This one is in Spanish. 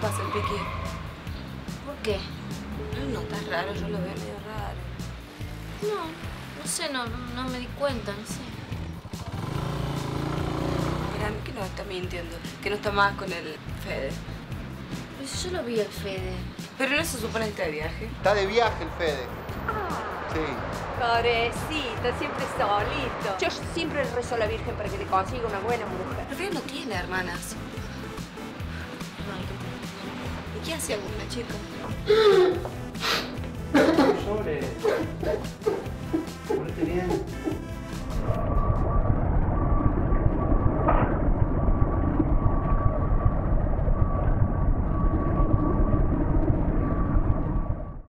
pasa el piqui? ¿Por qué? No, está raro, yo lo veo medio raro. No, no sé, no, no me di cuenta, no sé. Mira, que no está mintiendo, que no está más con el Fede. Pues yo lo vi al Fede. Pero no se supone que está de viaje. Está de viaje el Fede. Sí. Pobrecito, siempre solito. Yo siempre le rezo a la Virgen para que le consiga una buena mujer. Pero Fede no tiene hermanas. ¿Y qué hace alguna chica? Sobre.